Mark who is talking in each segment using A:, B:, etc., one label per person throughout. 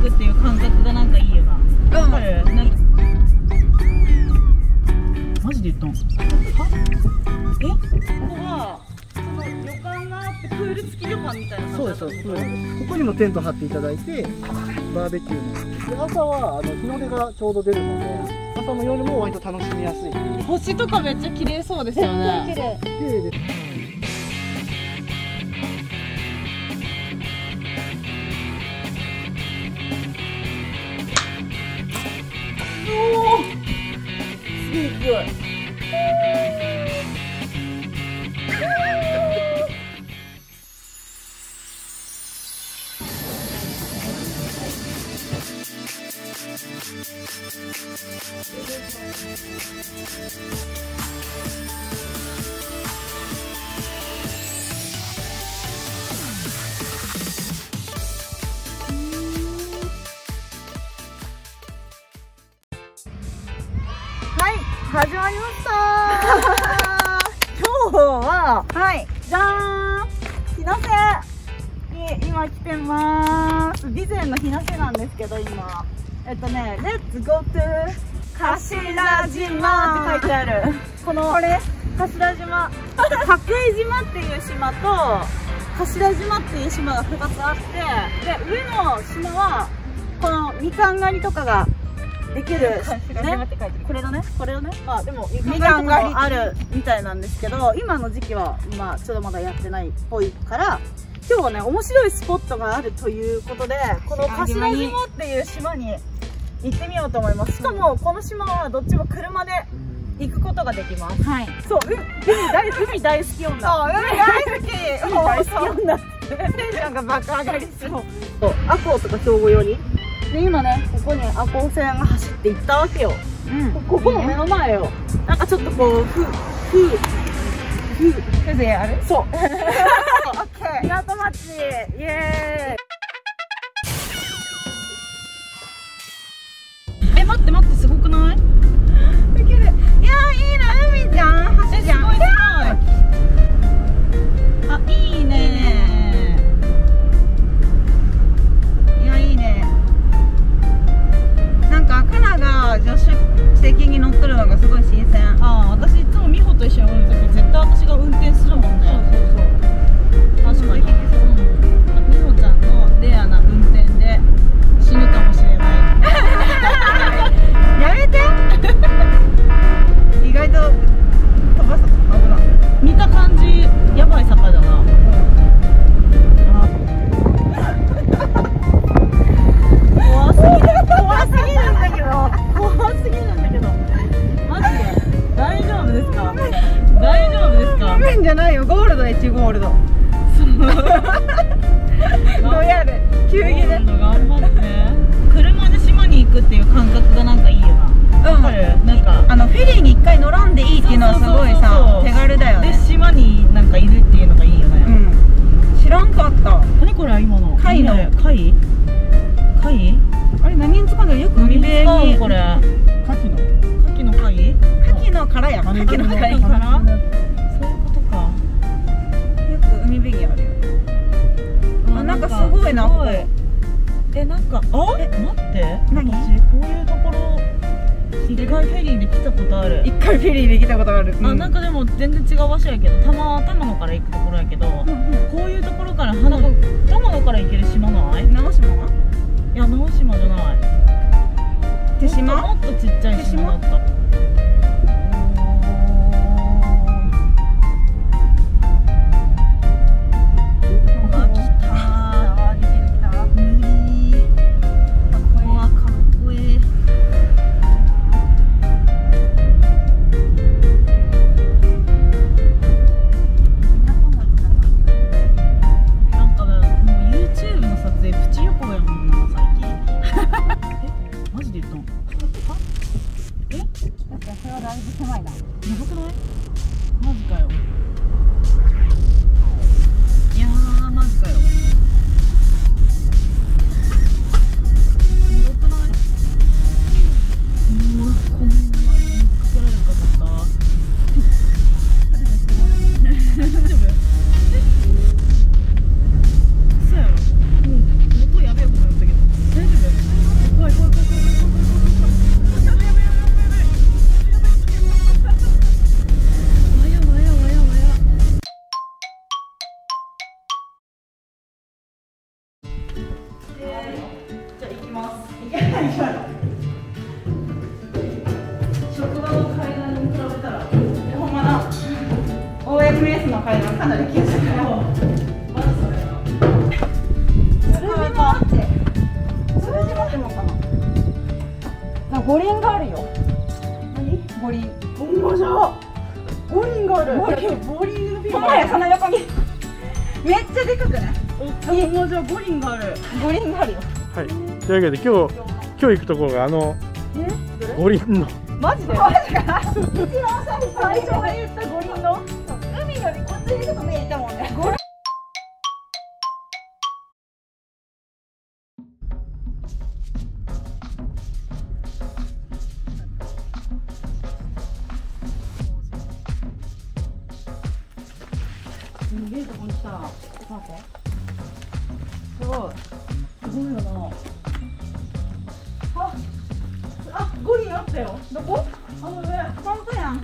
A: 行くっていう感覚がなんかいいよなわかる、なんかマジで言ったんえここはその旅館があってプール付き旅館みたいな
B: そうですそうですここにもテント張っていただいてバーベキューもで朝はあの日の出がちょうど出るので朝の夜も割と楽しみやすい
A: 星とかめっちゃ綺麗そうですよね
B: 綺麗綺麗で
A: すご
C: 始まりました 今日は、はい、じゃーん日の瀬に今来てます。備前の日の瀬なんですけど、今。えっとね、Let's go to 頭島って書いてある。この、これ、頭島。角井島っていう島と、頭島っていう島が2つあって、で、上の島は、このみかん狩りとかができる、ね、これだね、これをね、まあでも、みかん狩りあるみたいなんですけど、今の時期は、まあちょっとまだやってないっぽいから、今日はね、面白いスポットがあるということで、この頭島っていう島に行ってみようと思います。しかも、この島はどっちも車で行くことができます。
A: はい
C: そう、う海大海大好き女。そう、海大好き。海大好き女。テンションが爆上がりする。そう、アコウとか兵庫より。で、今ね、ここにアコウ線が走って行ったわけよ。
A: うん
C: ここの目の前よ。なんかちょっとこう、ふ、ふ、ふ、
A: 風情ある
C: そう。オッケー。港町、イエのがすごい新鮮。
A: ああ私いつも美穂と一緒に乗るとき絶対私が運転するもんっていう感覚がなんかいいよな。わかる？なんか。
C: あのフェリーに一回乗らんでいいっていうのはすごいさ手軽だよ
A: で
C: ね
A: 島になんかいるっていうのがいいよね、
C: うん。知らんかった。
A: 何これ今の？
C: 貝の。
A: 何貝？貝？
C: あれ何に使うんだよ？く海辺に。
A: これ。
B: 牡蠣の。
A: 牡蠣の貝？
C: 牡蠣の殻や。牡蠣の殻。
A: そういうことか。
C: く海辺にあるよあなんかすごいな
A: すごいえなんかあえ待って。
C: 何？
A: 私こういうところ？一回フェリーで来たことある。
C: 一回フェリーで来たことある。
A: あなんかでも全然違う場所やけどたま玉野から行くところやけど、
C: うんうん
A: こういうところから花子玉野から行ける島ない？い
C: 直島？はい
A: や直島じゃない。
C: 手島？
A: もっとちっちゃい島だった
C: 五輪があるよ。何？五輪。ほんまじゃ五輪がある。
A: ボーリングのフィ
C: ほその横に。めっちゃでかくない？
A: おもうじゃあ五輪がある。
C: 五輪があるよ。
D: はい、というわけで今日今日行くところがあの五輪の。
C: マジで？マジか。一番最初最初に言った五輪の？海よりこっちにちょっと見えたもん
A: すげえとこに来たちょっと待ってすごい。すごいよなああ五輪あったよどこあの上
C: 本当やんわ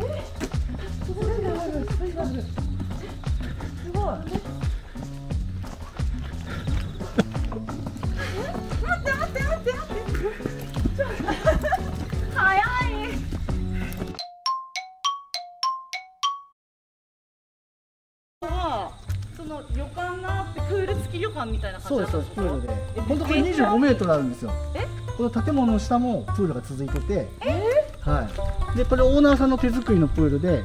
C: え
A: すごい
C: 待
A: 旅館みたいな感じ
B: そうですそうですプールで。
A: え
B: 本当これ25メートルあるんですよ。
A: え？
B: この建物の下もプールが続いてて。はい。でこれオーナーさんの手作りのプールで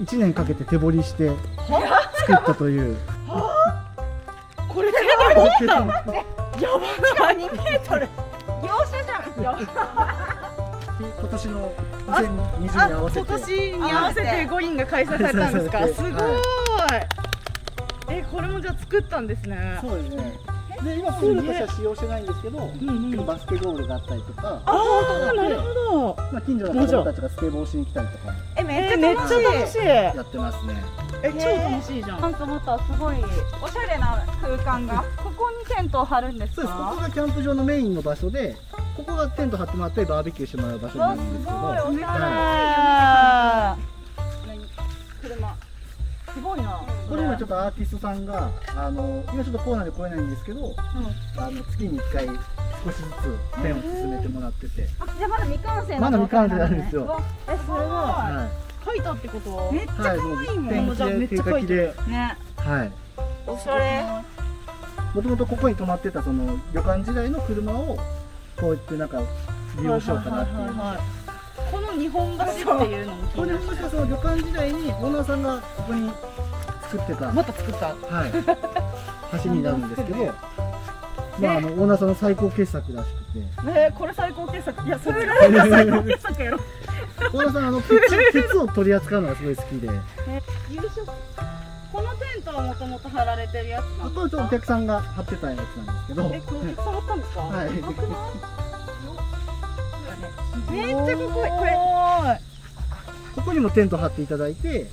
B: 1年かけて手掘りして作ったという。
A: これで
B: やば
C: 2メートル。業者じゃん。
B: 今年の2020に合わせて。
A: 今年に合わせて五輪が開催されたんですか？すごい、えこれもじゃあ作ったんですね。
B: そうですね。で今プールとしては使用してないんですけど、
A: んうん。
B: バスケゴールがあったりとか、
A: ああなるほど。
B: まあ、近所の子供たちがスケボーしに来たりとか
C: えめ
A: えーめっちゃ楽しい。
B: やってますね。
A: え超楽しいじゃん。
C: なんかまたすごいおしゃれな空間がここにテントを張るんです
B: そうです。ここ
C: か
B: がキャンプ場のメインの場所でここがテント張ってもらってバーベキューしてもらう場所になるんですけど。
C: わすごい。おしゃれ。
B: はょっとアーティストさんがあの今ちょっとコロナで来れないんですけど、あの月に1回少しずつペンを進めてもらってて、
C: あじゃあまだ未完成の
B: まだ未完成なんですよ。
C: えすごい。
B: は
A: 書いたってこと
C: めっちゃ可愛いもん、
B: い、はい、もうペンキで手書きで、
C: ね。
B: はい、
C: おしゃれ。
B: もともとここに泊まってたその旅館時代の車をこうやってなんか利用しようかなっていう。
A: この日本橋っていうのも
B: これもしかしたらその旅館時代にオーナーさんがここに作ってた、
A: また作った。
B: はい、橋になるんですけど、まああのオーナーさんの最高傑作らしくて、
A: ねこれ最高傑作。いやそれぐらいが最高傑作やろ。
B: オーナーさんあの 鉄鉄を取り扱うのがすごい好きで、
A: 優勝。このテントはもともと張られてるやつなの
B: これちょっとお客さんが貼ってたやつなんですけど、
A: えこれお客さん乗ったんですか？
B: は い。
A: めっちゃかっこいい。これ。
B: ここにもテント張っていただいて、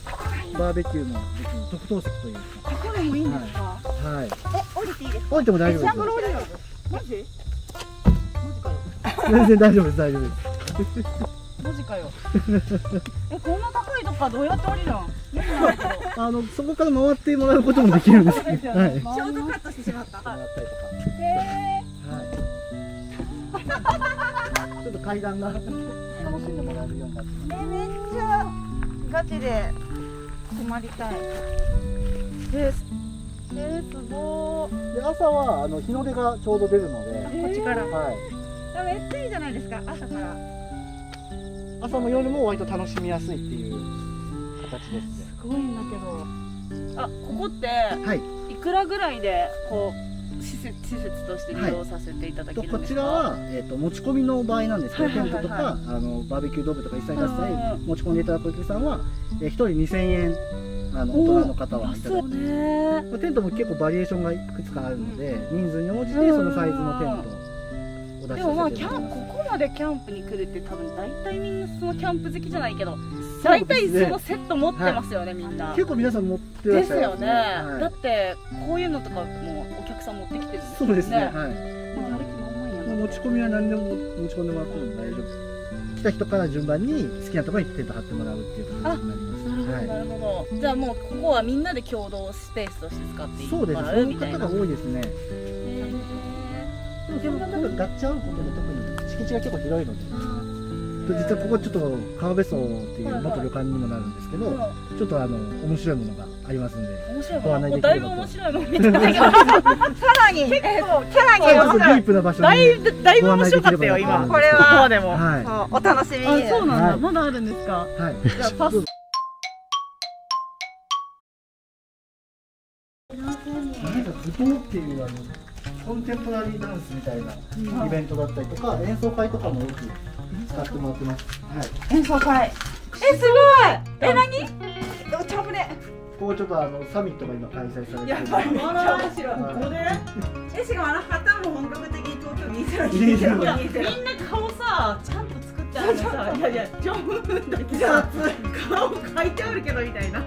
B: バーベキューもできる特等席という
A: ここでもいいんですか？
B: か、はい、
C: え降りていいですか？
B: 降りても大丈夫で
A: ールマジマジか？よ
B: す。全然大丈夫です大丈夫です。
A: マジかよ。えこんな高いとどうやって降りるの？
B: あのそこから回ってもらうこともできるんですけど、はい。
A: ショートカットしてしまった。
B: もらったりとか。
C: へ
B: はい。ちょっと階段が。楽しんでもらえるようになって。ます。
C: えめっちゃガチで泊まりたい
A: ええー、すごー
B: で朝はあの日の出がちょうど出るので、
A: こっちから
B: はい。
A: めっちゃいいじゃないですか朝から
B: 朝も夜も割と楽しみやすいっていう形ですね。
A: すごいんだけどあここって
B: はい。
A: いくらぐらいでこう施設施設として利用させていただけ
B: とこ
A: るんですか、
B: ちらは、えー、と持ち込みの場合なんですけど、
A: はいはいはい
B: テントとかあのバーベキュー道具とか一切合
A: うん。
B: 切
A: うん
B: 持ち込んでいただくお客さんは、えー、1人2000円あの大人の方はいただいて
A: ね
B: テントも結構バリエーションがいくつかあるので人数に応じてそのサイズのテントをお出し
A: でもまあ
B: させていただき
A: キャンここまでキャンプに来るって多分大体みんなそのキャンプ好きじゃないけど大体そのセット持ってますよね、みんな。
B: 結構皆さん持ってらっしゃる
A: ですよね、
B: はい。
A: だってこういうのとかもお客さん持ってきてるんです
B: そうですねはい。
A: もうやる気満々やな
B: 持ち込みは何でも持ち込んでもらっても大丈夫来た人から順番に好きなところにテント張ってもらうっていう形になります。
A: なる
C: なるほど。じゃあもうここはみんなで共同スペースとして使っていい
B: そうです
C: もら
B: そういう方が多いですね。
C: へ
B: でもそれがなんかガッチャ合うことで特に敷地が結構広いので実はここちょっと川辺荘っていう元旅館にもなるんですけど、
C: ー
B: ちょっとあの面白いものがありますんで
C: 面白いもん
B: できればと。
C: だいぶ面白いもん見てたけど。さらに。結構さらに。
B: ディープな場所に
C: だいぶだいぶ面白かったよ今
B: ご案内できればと思うんです
C: ここまでも
B: は
C: お楽しみ
A: あそうなんだ、
B: はい
A: まだあるんですか？
B: いはい。
A: じゃあパス。
B: なんかっていうあのコンテンポラリーダンスみたいなイベントだったりとか演奏会とかもよく使ってもらってます。はい。
C: 演奏会。えすごい。え何？おちゃぶね
B: ここちょっとあのサミットが今開催されて。
C: やばい。めっちゃ面白い
B: はい。
C: ここで？えしかもあの旗も本格的に東京
B: 2020
C: 2020
A: いや。みんな顔さちゃんと作ってあるのさいやいやジョンムーンだけさ 顔描いてあるけどみたいな。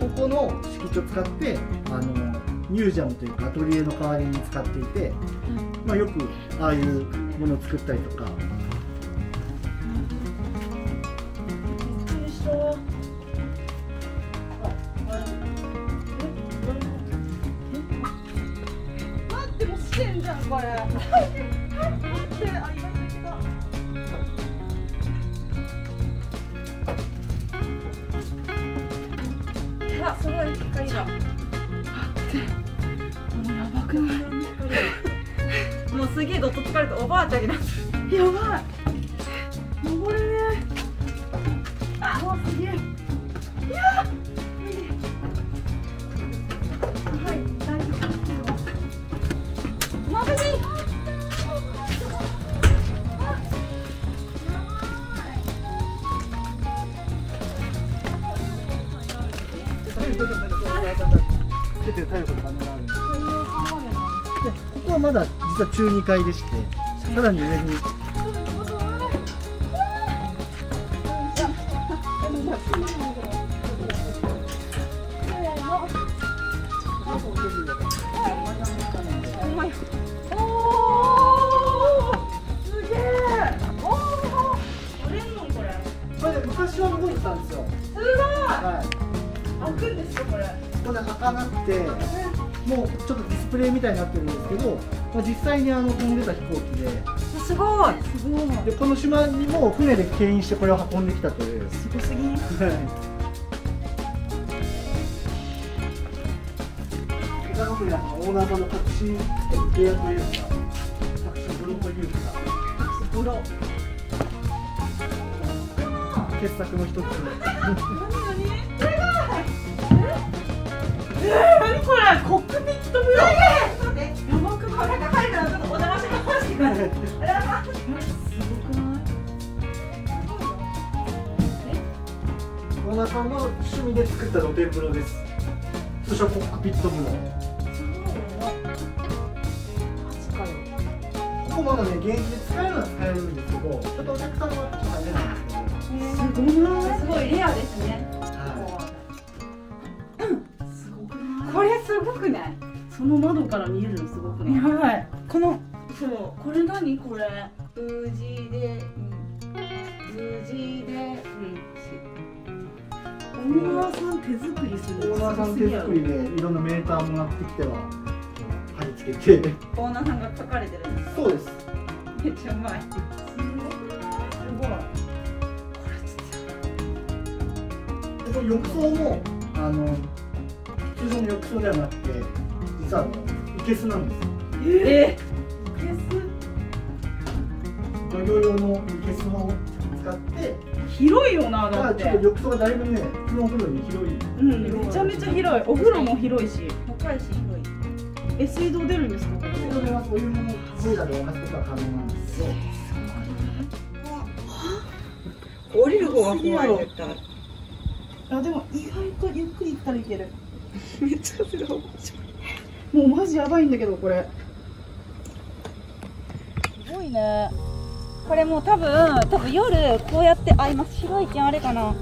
B: ここの敷地を使ってあのミュージアムというかアトリエの代わりに使っていて、まあよくああいうものを作ったりとか。
C: 待ってもうしてんじゃんこれ。待ってあすごい光がすげえどっと疲れておばあちゃんになってるやばい
B: 実は中2階でしてさらに上に。昔は動いてたんですよ。
C: すごい
B: はい。
C: 開くんですよこれ
B: こ開かなくてもうちょっとディスプレイみたいになってるんですけど、まあ、実際にあの飛んでた飛行機で。す
C: ごい。
A: すごい。
B: でこの島にも船で牽引してこれを運んできたという。
A: すごすぎ。
B: オーナーさんの確信提案とい。うか確信ブロとい。うか
A: ブロ
B: 傑作の一つ
C: 何これコックピット風呂やばくない中入るからちょっとお邪魔し
A: す。
B: オーナーさんの趣味で作った露天風呂です通称コックピット風呂ここまだね現役で使えるのは使えるんですけどちょっとお客さんはちょっと入れないんですけど
A: すごない
C: すごいレアですね。
B: は
A: すごくない？
C: これすごくない
A: その窓から見えるのすごくない？
C: やばい。このそう。これ何これ？無事で無事で。
A: オーナーさん手作りする。
B: オーナーさん手作りでいろんなメーターもらってきては貼り付けて
C: オーナーさんが書かれてるんです
B: そうです。
C: めっちゃうまい。
B: でこの浴槽もあの通常の浴槽ではなくて実はあの生けすなんです。よ
C: え
B: 漁業用の生けすを使って
A: 広いよなだって。
B: まあちょっと浴槽がだいぶね普通のお風呂に広い。
A: うんめちゃめちゃ広い。お風呂も広いし。
C: 深いし広い。
A: え水道出るんですか？
B: 水道ではお湯もボイラーで沸かす。ことは可能なんですけど。
C: 降りる方が怖い絶対
A: あでも意外とゆっくり行ったらいける。
C: めっちゃすごい
A: もうマジやばいんだけどこれ。
C: すごいね。これもう多分多分夜こうやってあ今白い剣あれかな。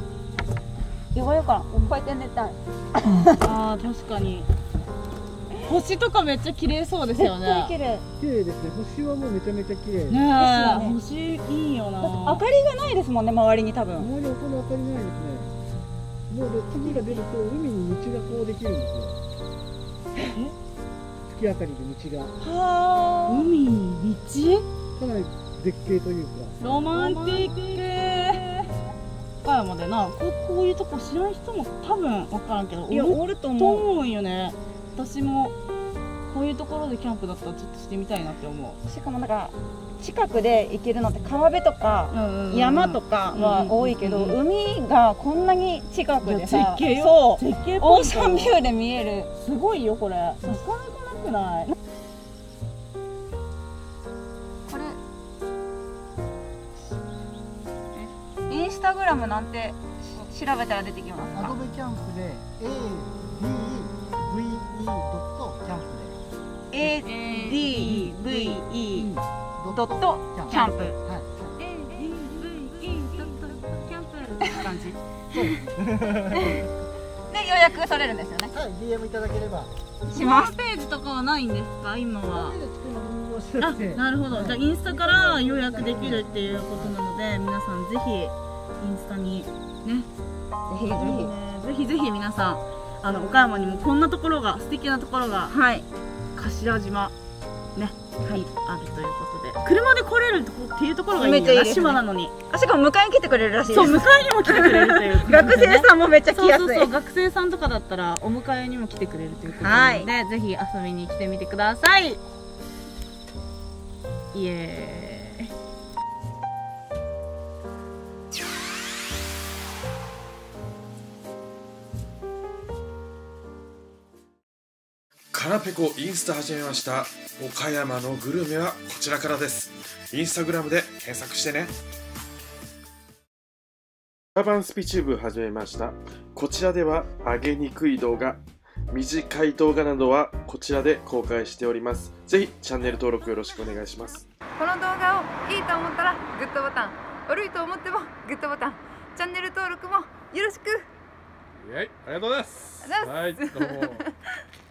C: 呼ばようかなこう。やって寝たい。
A: あー確かに。星とかめっちゃ綺麗そうですよね。
C: 絶対綺麗。
B: 綺麗ですね。星はもうめちゃめちゃ綺麗。
A: ね
C: ですよ
A: え
C: ね。
A: 星いいよな。
C: 明かりがないですもんね周りに多分。
B: 周り音の明かりないですね。もうで月が出ると海に道がこうできるんですよ月明かりで道が。
C: は
A: 海に道。
B: かなり絶景というか。
A: ロマンティック。岡山でなこうこういうとこ知らん人も多分分からんけど
C: あいや
A: おる
C: と
A: と
C: 思う。
A: 思うんよね。私もこういうところでキャンプだったらちょっとしてみたいなって思う。
C: しかもなんか近くで行けるのって川辺とか
A: うんうん
C: 山とかは多いけど、海がこんなに近くでさ
A: いや絶景よ。
C: そう。
A: 絶景
C: オー
A: ポイント
C: シャンビューで見える。
A: すごいよこれ。なかなかなくない。
C: これ。インスタグラムなんて調べたら出てきますか？
B: アドベキャンプで。ADVE ドットキャンプ。
C: ADVE
B: で
C: ドットキャンプ。
B: はい。
A: キャンプって感じ。
C: で予約されるんですよね。
B: はい DM いただければ
C: します
A: ホームページとかはないんですか？今は。あ
B: て
A: なるほど。じゃあインスタから予約できるっていうことなので皆さんぜひインスタにね。
C: ぜひぜ
A: ぜひぜひ皆さんあの岡山にもこんなところが素敵なところが
C: ひはい。
A: 頭島。ねはいあるということで。車で来れるっていうところがいいよな
C: めっちゃいいですね。
A: 島なのに。
C: あしかも迎えに来てくれるらしいです。
A: そう迎えにも来てくれるという
C: 学生さんもめっちゃ来
A: そう
C: やすい。
A: そうそう学生さんとかだったらお迎えにも来てくれるということなので、ぜひ遊びに来てみてください。イエーイ。
E: カナペコインスタ始めました岡山のグルメはこちらからです。インスタグラムで検索してね。アーバンスピチューブ始めました。こちらでは上げにくい動画短い動画などはこちらで公開しております。ぜひチャンネル登録よろしくお願いします。
F: この動画をいいと思ったらグッドボタン悪いと思ってもグッドボタン。チャンネル登録もよろしく。
D: はい、ありがとうございます。はい、どうも。